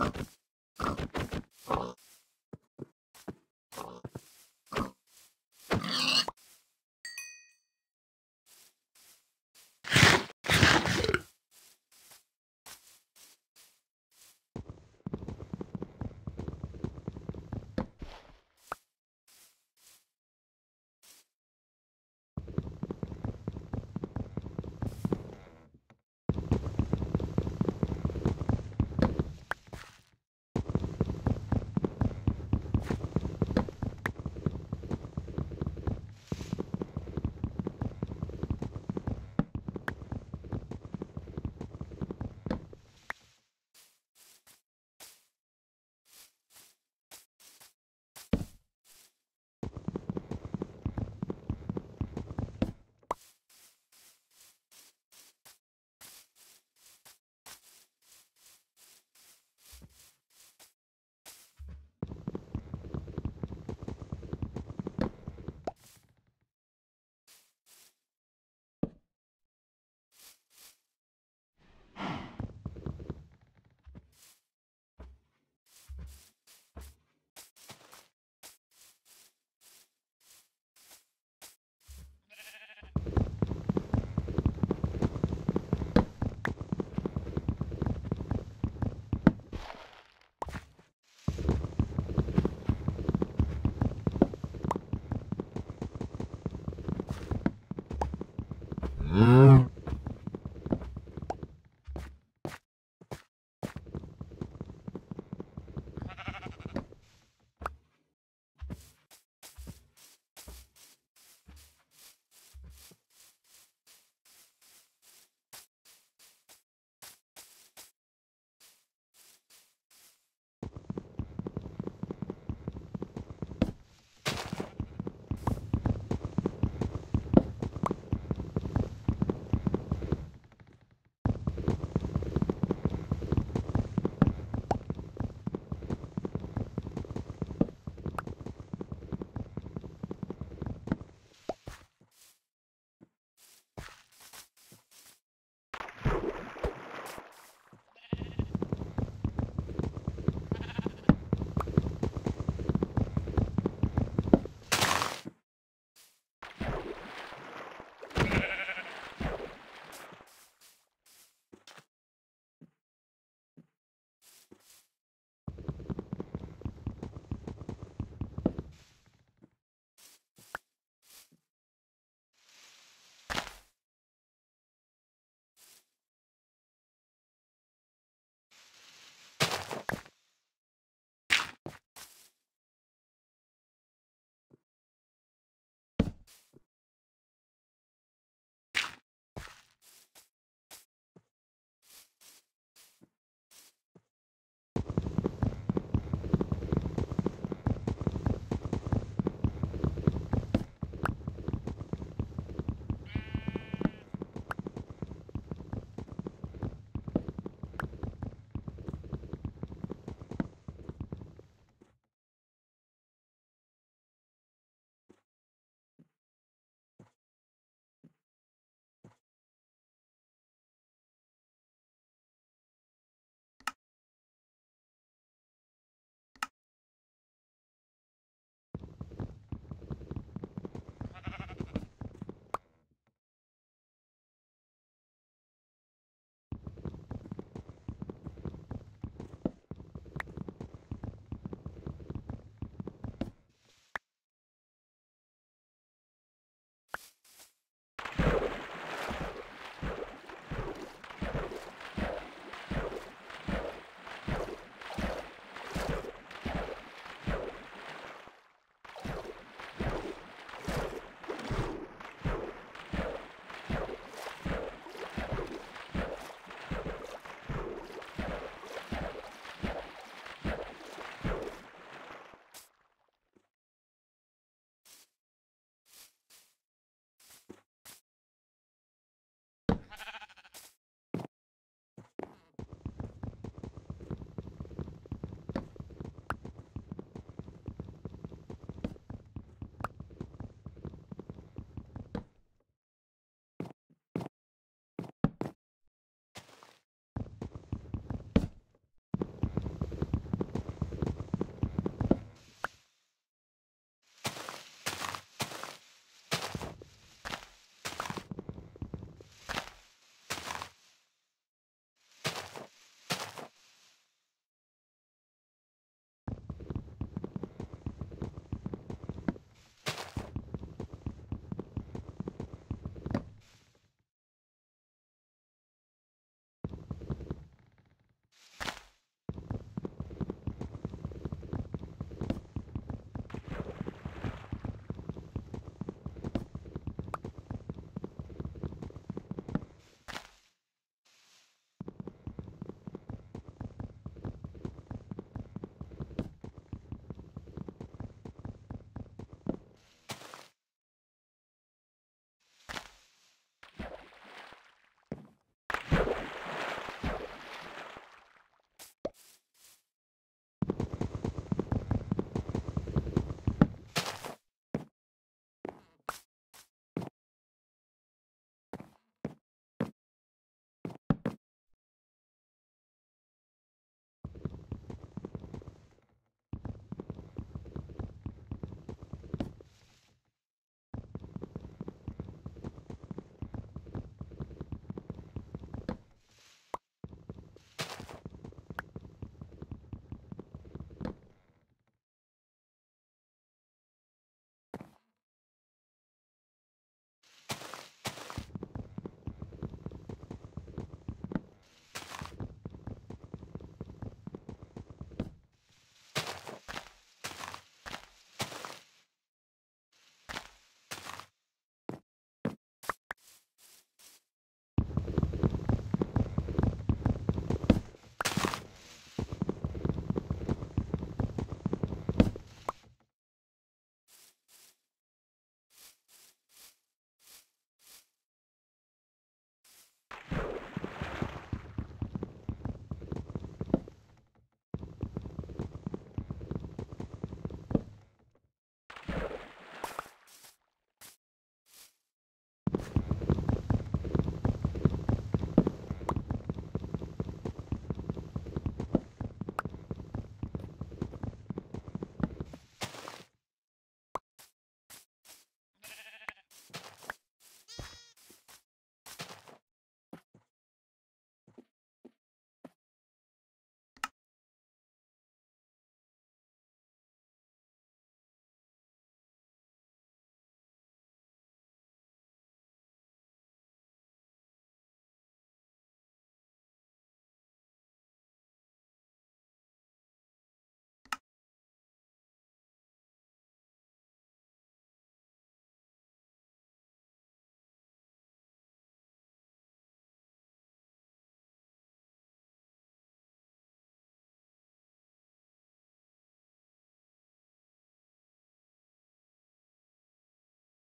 Mm-hmm.